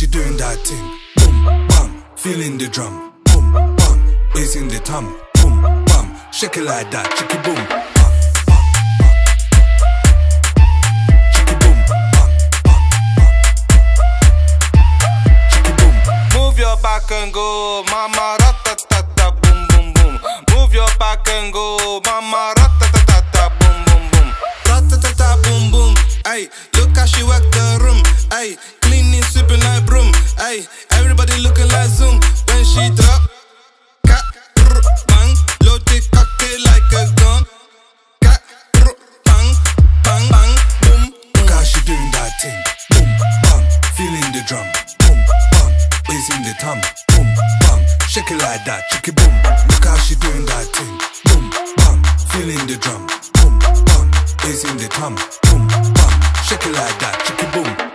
she doing that thing. Boom, bam, feeling the drum. Boom, bam, bass in the tom. Boom, bam, shake it like that, chicky boom. Bam, bam, bam. Chicky boom, bam, bam, bam. Chicky boom. Move your back and go, mama ratatata, boom boom boom. Move your back and go, mama ratatata, boom boom boom. Ratatata, boom boom. Ay, look how she work the room. Ay, in the tom. Boom, bam, shake it like that, chicky boom. Look how she doing that thing. Boom, bam, feeling the drum. Boom, bam, bass in the tom. Boom, bam, shake it like that, chicky boom.